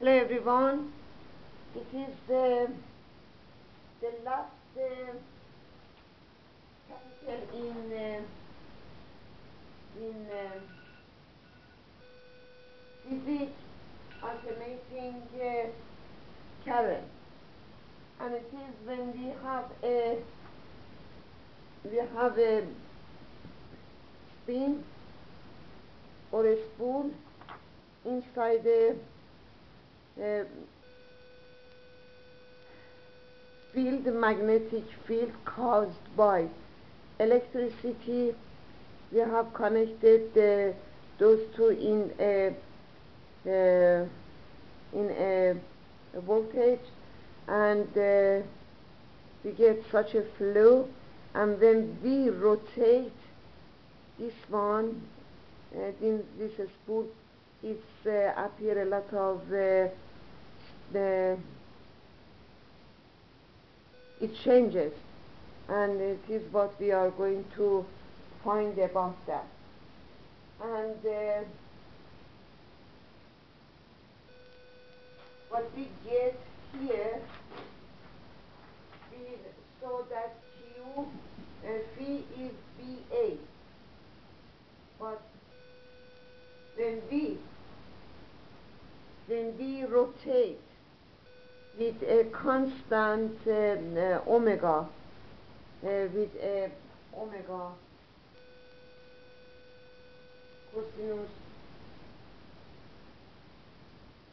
Hello everyone. It is the the last uh, capital in uh, in uh, physics uh, current, and it is when we have a we have a spin or a spool inside the uh, field, magnetic field caused by electricity. We have connected uh, those two in a, uh, in a, a, voltage, and uh, we get such a flow. And when we rotate this one, uh, in this spool, it's appear a lot of the it changes and it is what we are going to find about that. And uh, what we get here we saw that Q uh, is BA but when we when we rotate with a constant um, uh, omega, uh, with a omega cosinus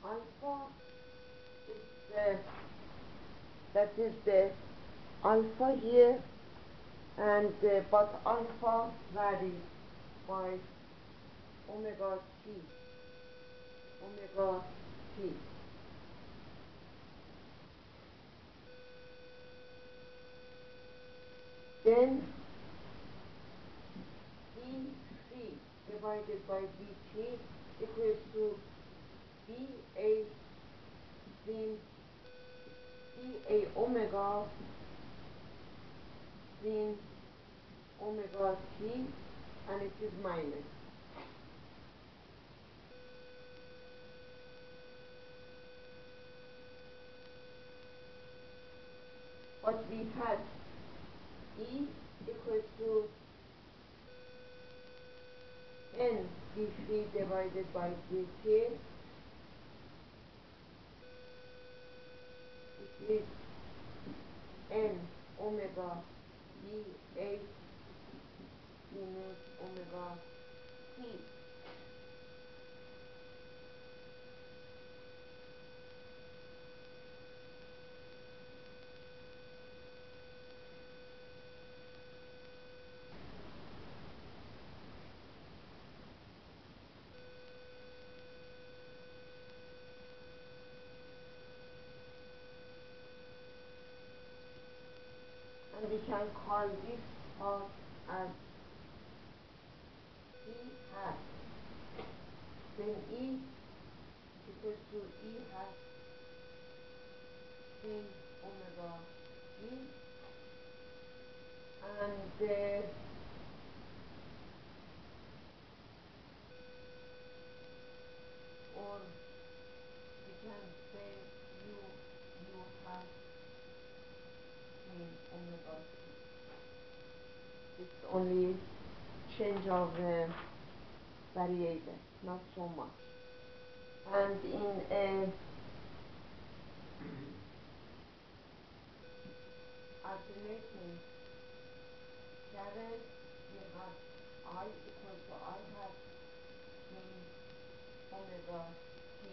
alpha, is, uh, that is the alpha here, and uh, but alpha varies by omega t, omega t. Then dc divided by dt equals to dA sin dA omega sin omega t and it is minus. what we had E equals to N dc divided by. It is N omega dA minus omega t. and call this part as E hat. Then E equals to E hat sin omega E and uh, or we can say U U hat sin omega. It's only change of uh, not so much. And in a alternating current, we have I equal to I have sin omega t.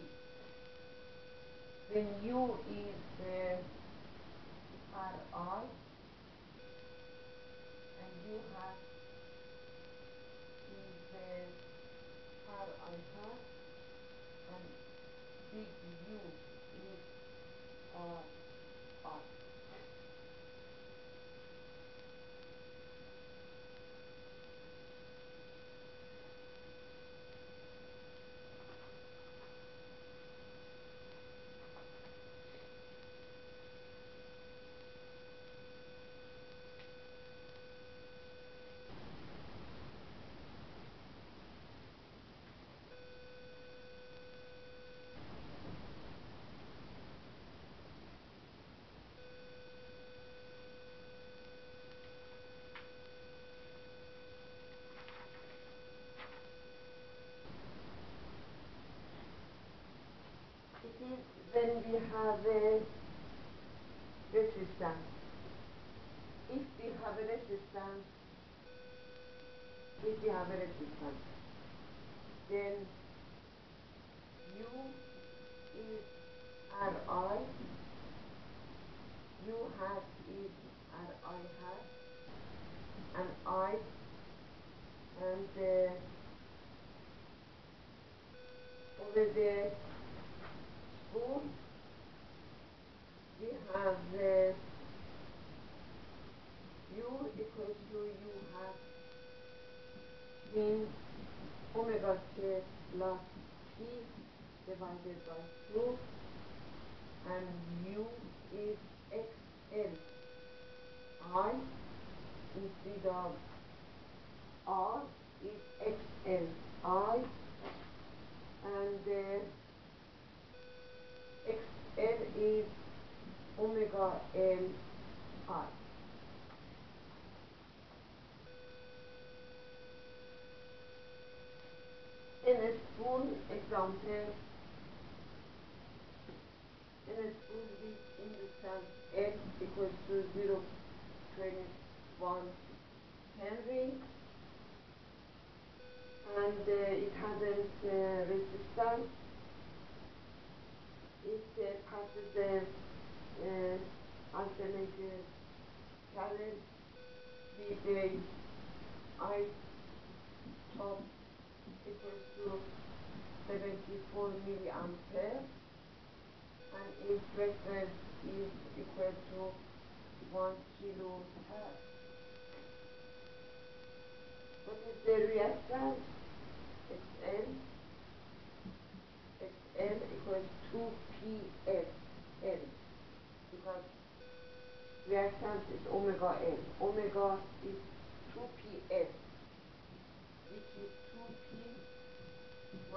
When U is uh, R I and U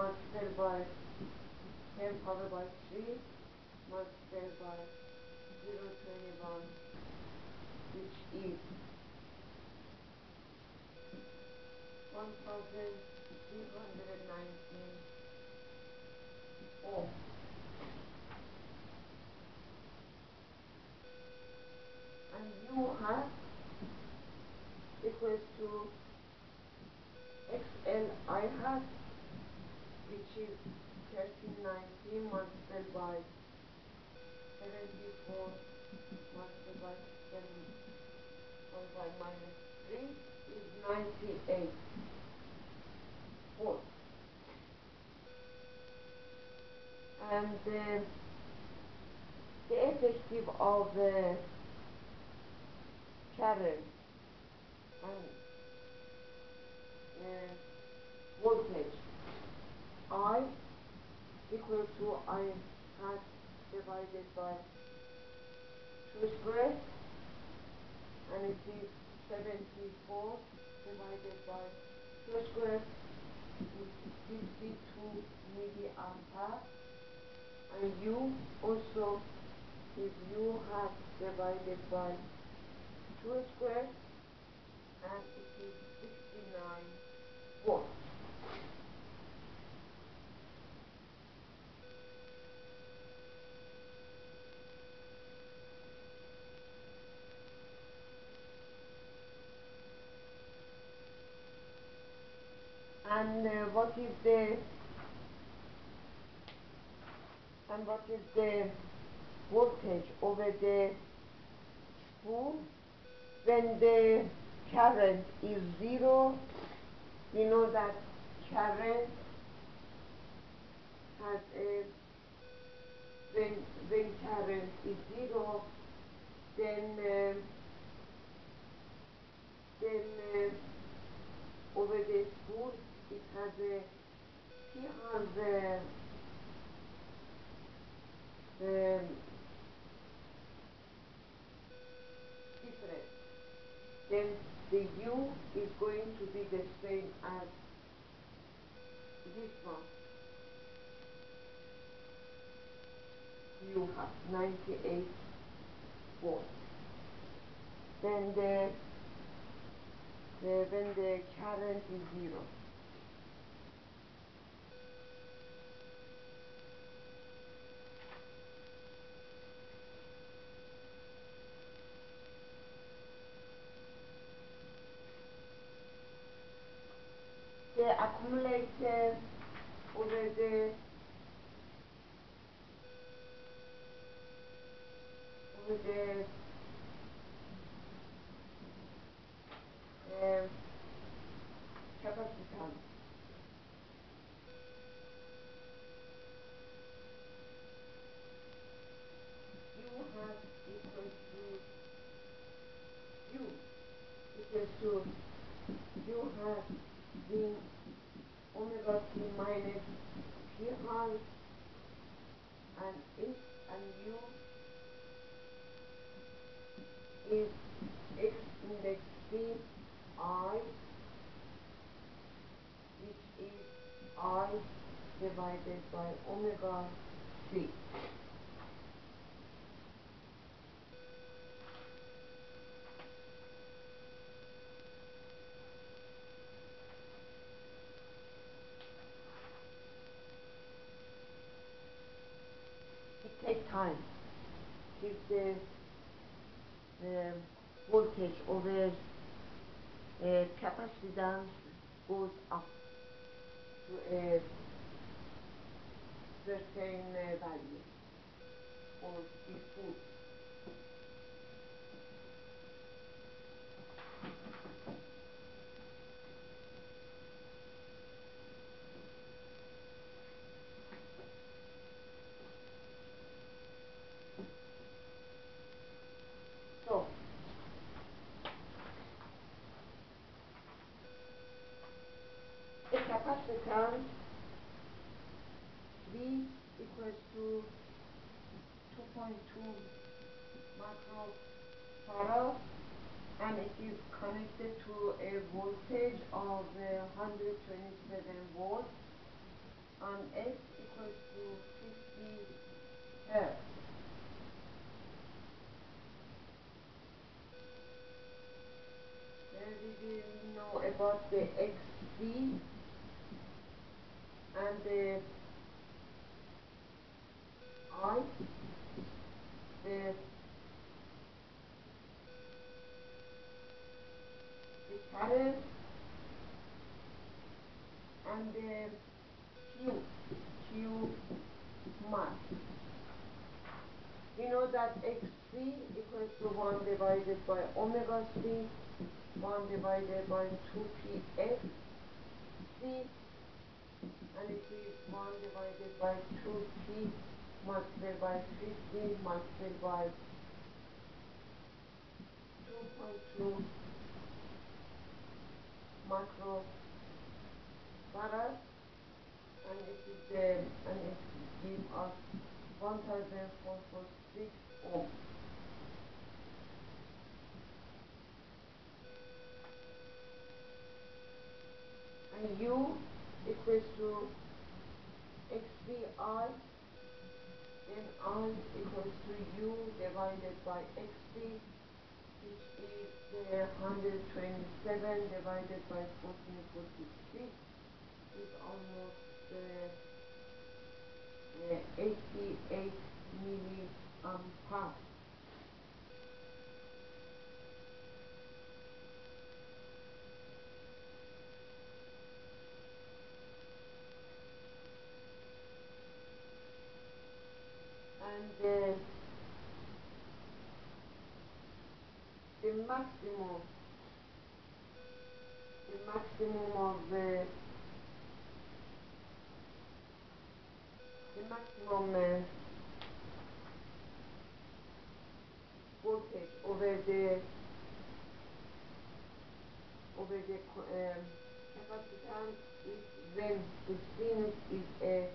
multiplied by 10 power by 3 multiplied by 0.21 which is 1319 ohm. And oh. U have equals to XL I is 1319 multiplied by 74 multiplied by 7 minus 3 is 98 volts. And uh, the effective of uh, current and uh, voltage I equal to I hat divided by 2 squared and it is 74 divided by 2 squared is 52 milliampere and U also is U hat divided by 2 squared and it is 69 volts. and uh, what is the and what is the voltage over the spool when the current is zero. We know that current has a when when current is zero. Then uh, then uh, over the spool it has a he has a um, different then the u is going to be the same as this one. You have 98 volts then the, the when the current is zero the um, capacitance. U has equals to U equals to U has been omega t minus p half and X and U is X index C I which is I divided by omega C. It takes time if the, the voltage over uh, capacitance goes up to a certain uh, value or before. So, a capacitance V equals to 2.2 microfarad and it is connected to a voltage of uh, 127 volts and S um, equals to 50 hertz. Then we will know about the XC and the I, the, the current and the Q, Q mass. We know that XC equals to 1 divided by omega C 1 divided by 2px c and it is 1 divided by 2p multiplied by 50 multiplied by 2.2 micro and it is the and it gives us 1446 ohm. and U equals to XCI, then I equals to U divided by XC, which is the 127 divided by 1446 is almost uh, uh, 88 milliampere. and uh, the maximum the maximum of the the uh, voltage over the over the um, capacitance is when the sinus is a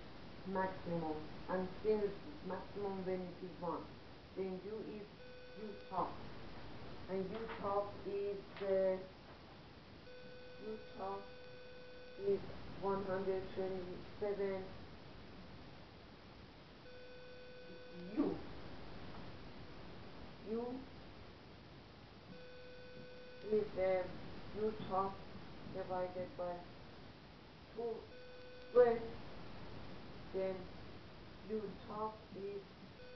maximum and sinus is maximum when it is 1 then u is u top. And u top is uh, u top is 127 u u is uh, u top divided by 2 square then u top is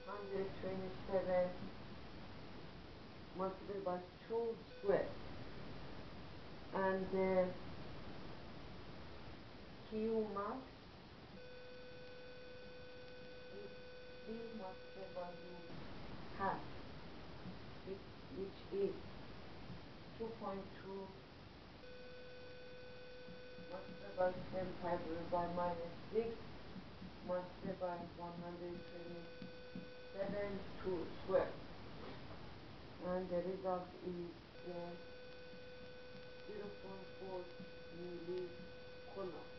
127 multiplied by 2 square and uh, q max is c multiplied by u half which is 2.2 multiplied by 10 divided by minus 6 multiplied by 127 to square. And the result is uh, 0.4 millicoulomb.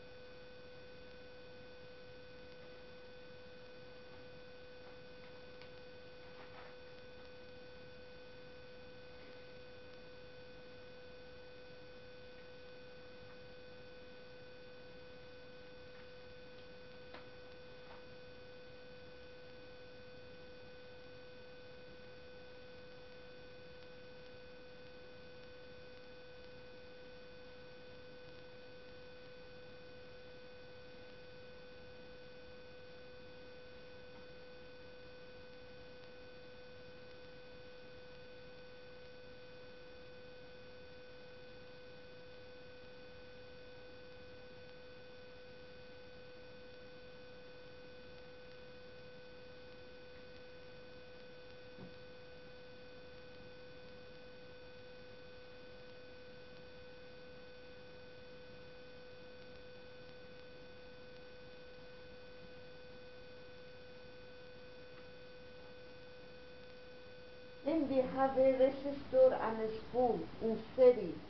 Then we have a resistor and a spool in series.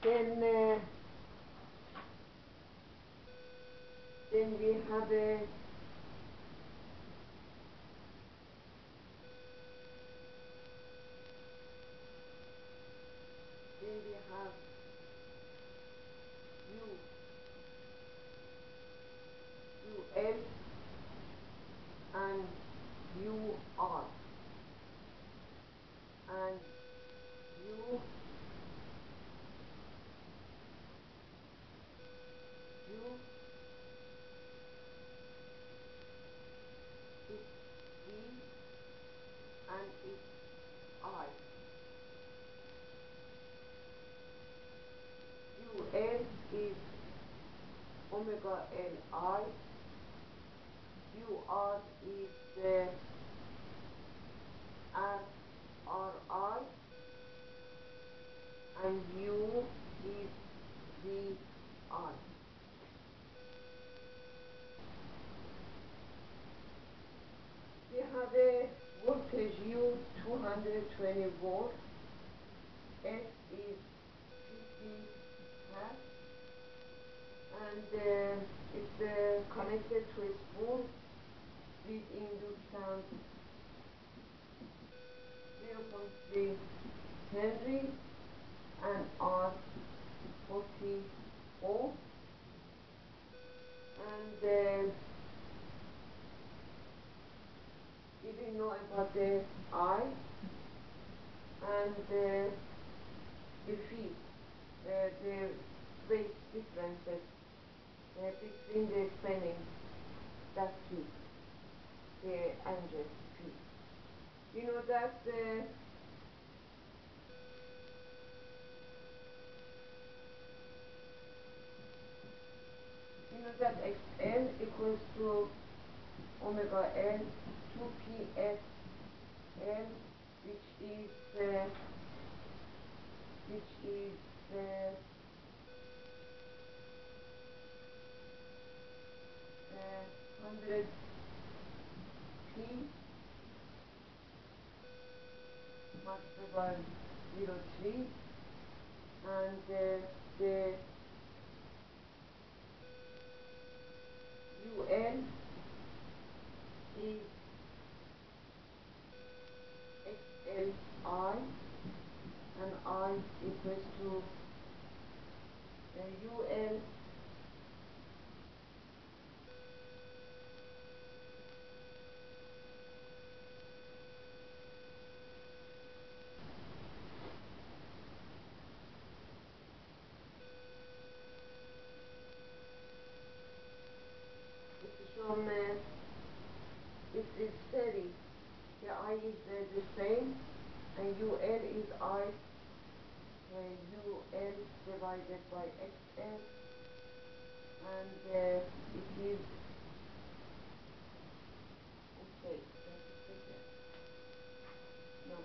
Then, uh, then we have a then we have U UL and UR and U U is V and it's I. UL is omega Li. UR is uh, R R I and U is V I. We have a voltage U 220 volt. S is 50 hertz and uh, it's uh, connected to a spool with inductance 0.3 Henry and R 40 ohm and uh, we didn't know about the I and uh, the feet, uh, the weight differences uh, between the spinning that feet, the angel feet. You know that uh, that xn equals to omega n 2ps n which is uh, which is uh, uh, 100 p multiplied by 03 and uh, the un is xli and i equals to uh, ul from uh, it is steady. The I is uh, the same and UL is I uh, UL divided by XL and uh, it is okay just a second no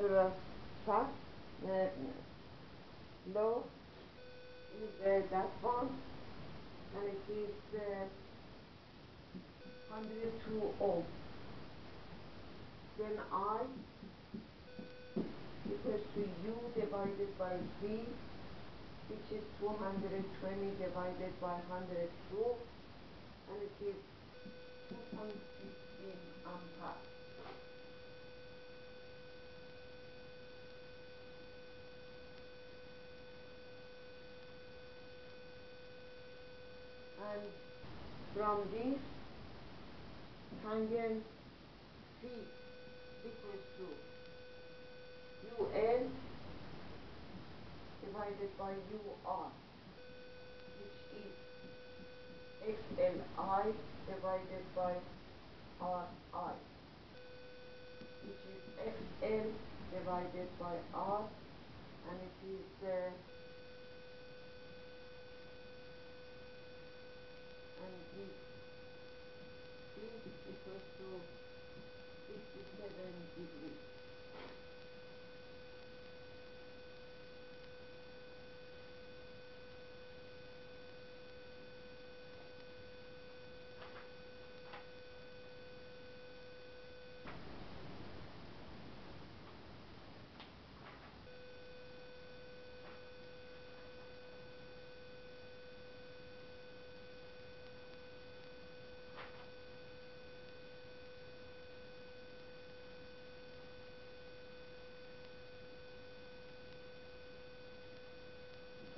Uh, low is uh, that one, and it is uh, 102 ohm. Then I equals to U divided by V, which is 220 divided by 102, and it is 2.15 ampere. And from this tangent C equals to UL divided by UR, which is XLI divided by RI, which is XL divided by R, and it is uh, and this equals to 57 degrees.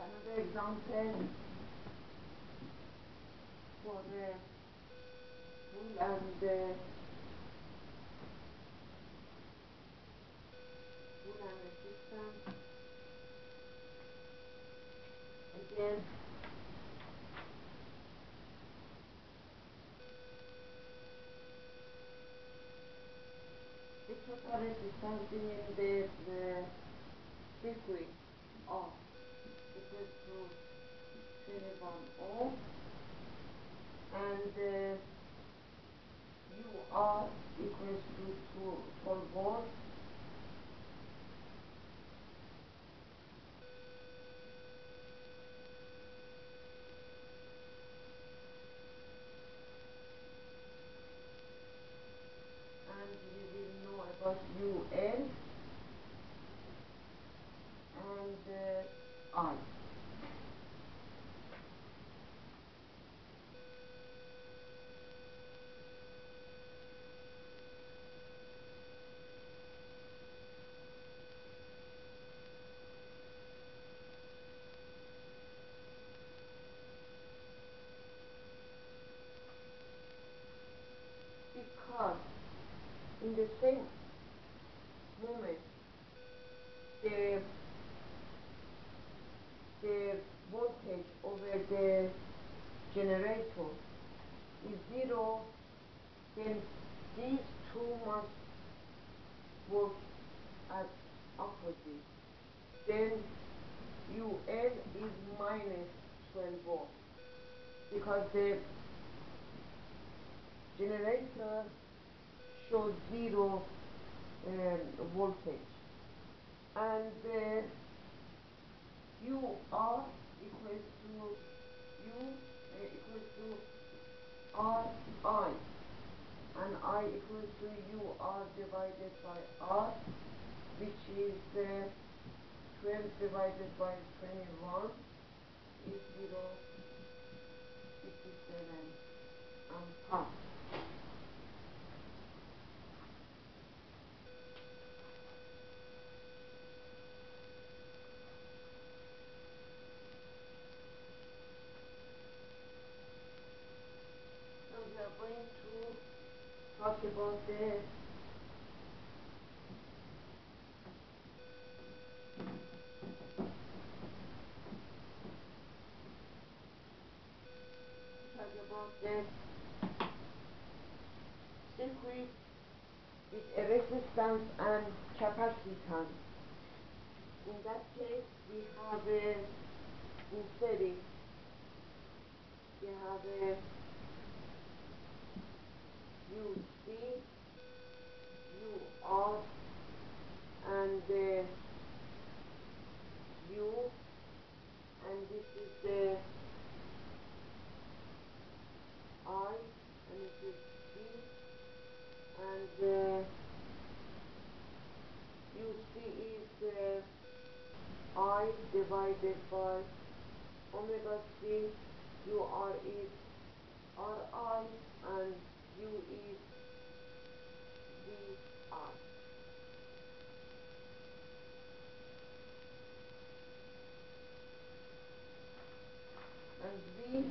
Another example for the wool and the wool and resistance. Again, the total resistance in the, the circuit of equals to 21 ohm and uh, UR equals to 2 12 volt and we will know about UL and uh, I. Because in the same moment the the voltage over the generator is zero, then these two must work as opposite. Then UL is minus 12 volt because the generator shows zero um, voltage. And uh, U R equals to U uh, equals to R I. And I equals to U R divided by R which is uh, 12 divided by 21 is 0 57 ampere. So we are going to talk about the and capacity counts. In that case, we have a, in city, we have a U C U R and uh, U, and this is the I, and this is B, and uh, divided by omega c, ur is ri, and u is. And v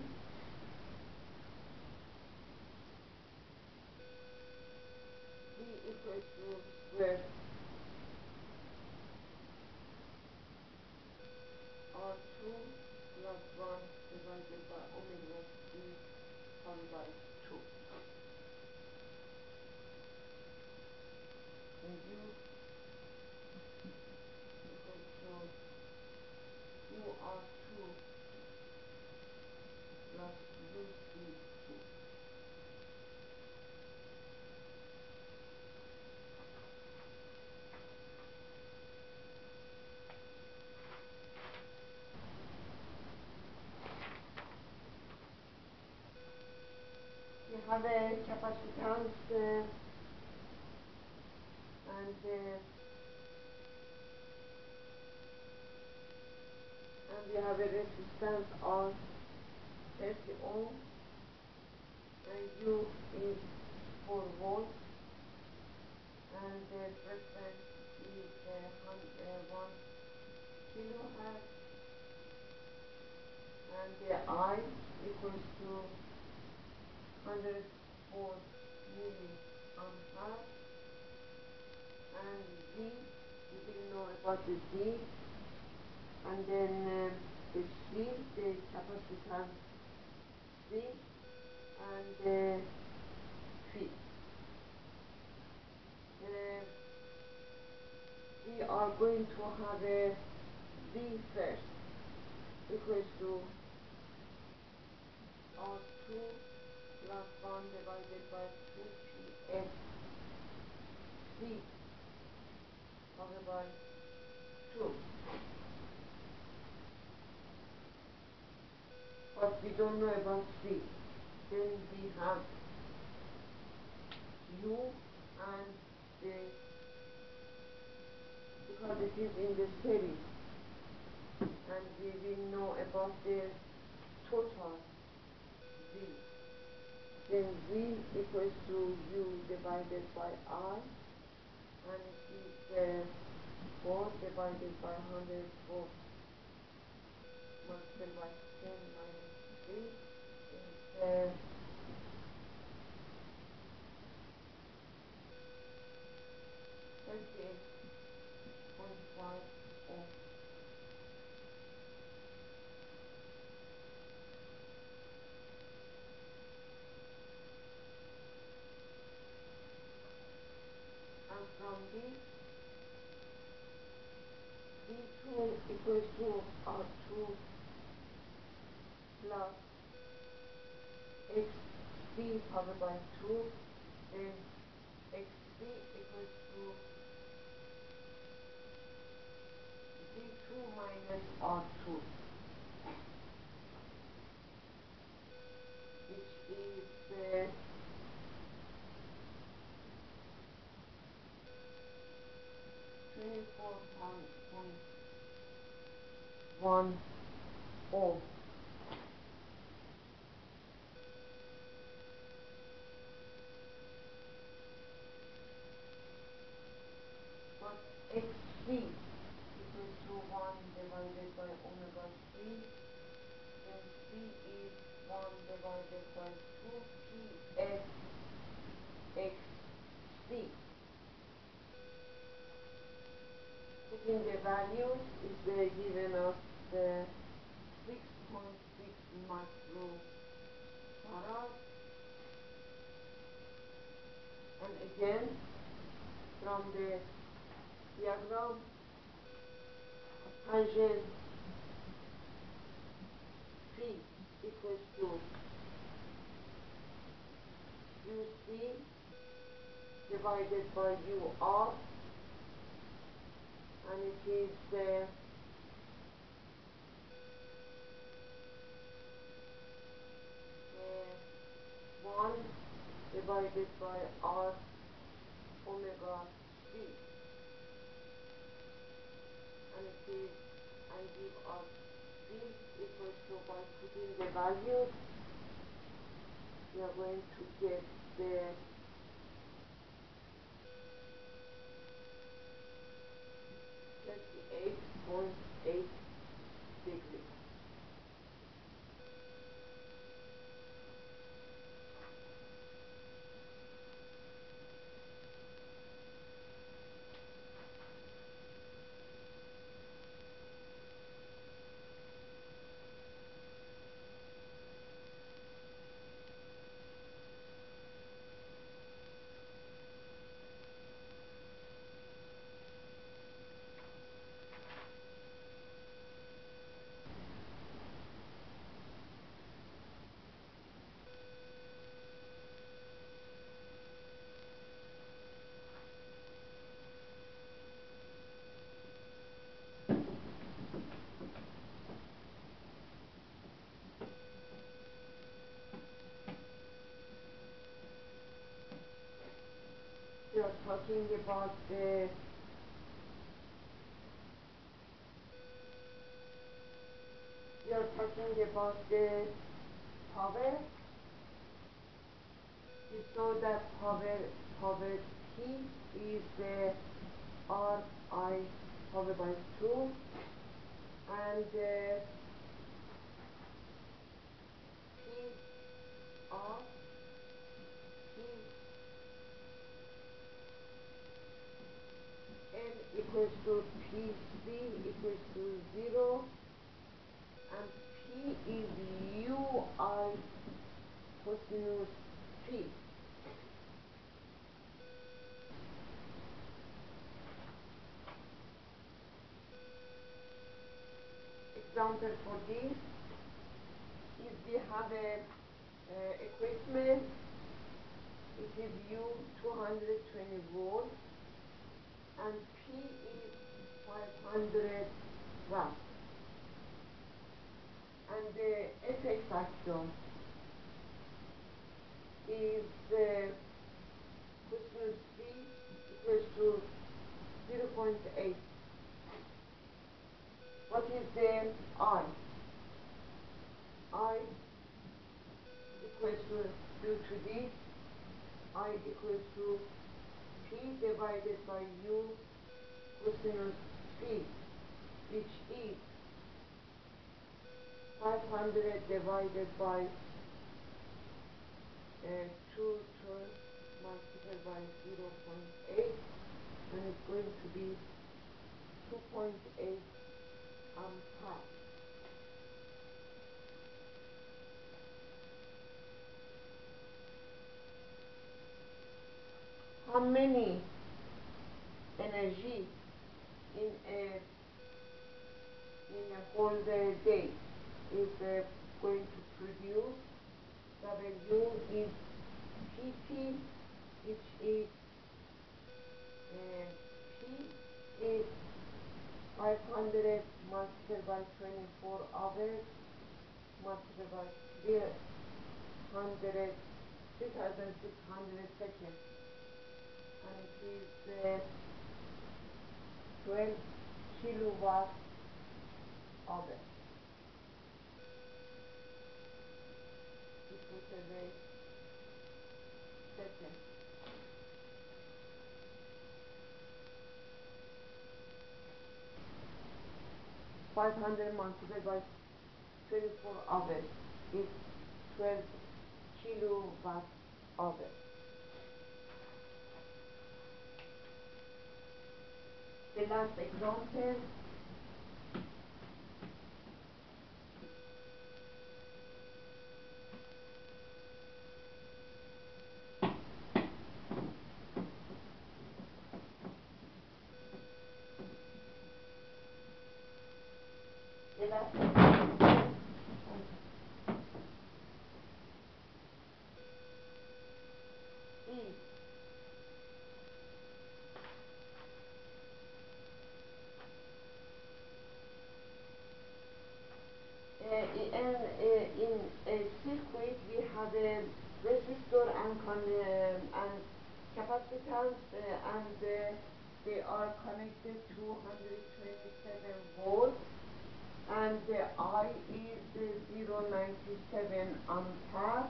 v equals to square R2 plus 1 divided by omega c divided by 2. And u equals to ur2 plus uc2. We have a capacitance uh, and uh, and we have a resistance of 30 ohm and U is 4 volts and the frequency is uh, uh, 1 kilohertz and the I equals to 104 milliampere and Z, we didn't know about the Z, and then uh, the C, the capacitance And phi. Uh, we are going to have a V first equals to R2 plus 1 divided by 2px c divided by 2. But we don't know about c. Then we have u and the because it is in the series and we will know about the total z then V equals to U divided by R, and it is uh, 4 divided by 104 multiplied by 10 minus 3 is and from this V2 equals to R2 plus XC divided by 2 then XC equals to V2 minus R2 which is uh, twenty-four point one ohm. But xc equals to one divided by omega c, then c is one divided by two p s x c. Values is uh, given us the 6.6 microfarad. And again, from the diagram, tangent phi equals to uc divided by ur and it is uh, uh, 1 divided by r omega c and it is and give us this equals to by putting the values we are going to get the thirty-eight point eight degrees. We are talking about the are talking about the power. You saw that power power P is the R I power by two and uh, P R P n equals to PC equals to 0 and P is UI cosinus P. Example for this is we have a uh, equipment it is U 220 volts and P is 500 watts. And the effect factor is uh, cosinus C equals to 0.8. What is the I? I equals to due to this, I equals to P divided by U cosinus C, which is 500 divided by uh, 2 turns multiplied by 0.8 and it's going to be 2.8 ampere. How many energy in a in a whole uh, day. Is uh, going to produce W is PT which is uh, P is 500 multiplied by 24 hours multiplied by 300 3600 seconds. And it is uh, 12 kilowatt hour. It was a very second. Five hundred multiplied by twenty-four hours is twelve kilowatt hours. The last example the last example is Uh, in, uh, in a circuit we have a resistor and, con- uh, and capacitance uh, and uh, they are connected to 127 volts and the I is uh, 097 ampere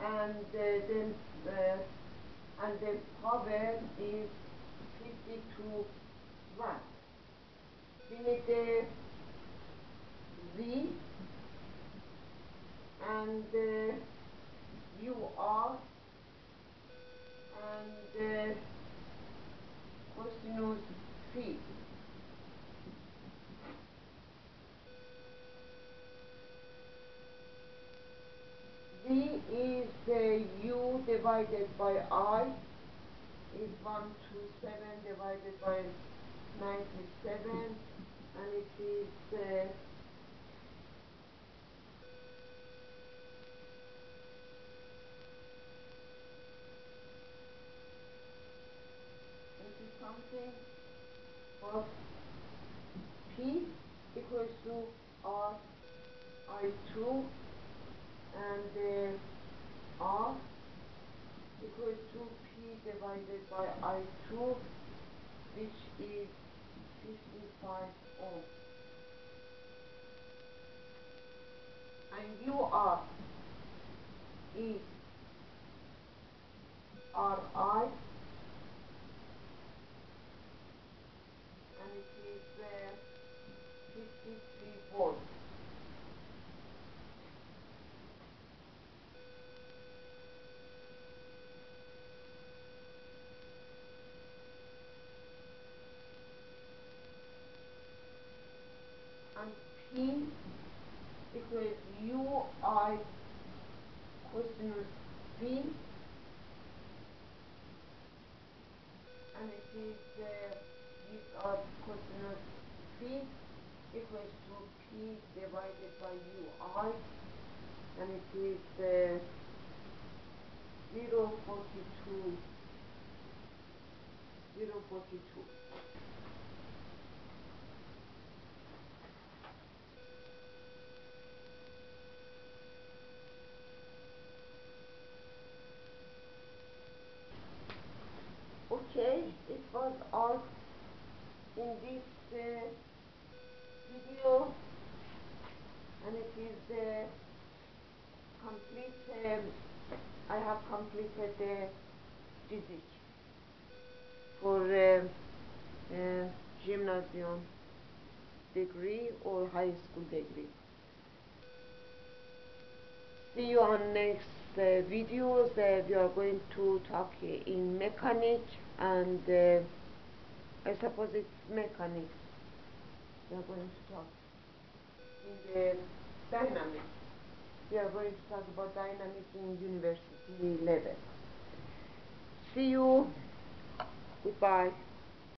and uh, then uh, and the power is 52 watts. We need the V and uh, U R and uh, cosinus phi. V is uh, U divided by I is 127 divided by 97 and it is uh, this is something of P equals to R I2 and uh, R equals to P divided by I2 which is 55 ohm. And UR is RI and it is uh, 53 volts. and P equals UI cosinus P and it is uh, gives us cosinus Equals to P divided by UI and it is uh, 0 42 0 42 Okay, it was all in this uh, video and it is uh, complete, um, I have completed the physics for uh, uh, gymnasium degree or high school degree. See you on next uh, videos. Uh, we are going to talk in mechanics and uh, I suppose it's mechanics. We are going to talk in the dynamics. We are going to talk about dynamics in university level. See you. Goodbye.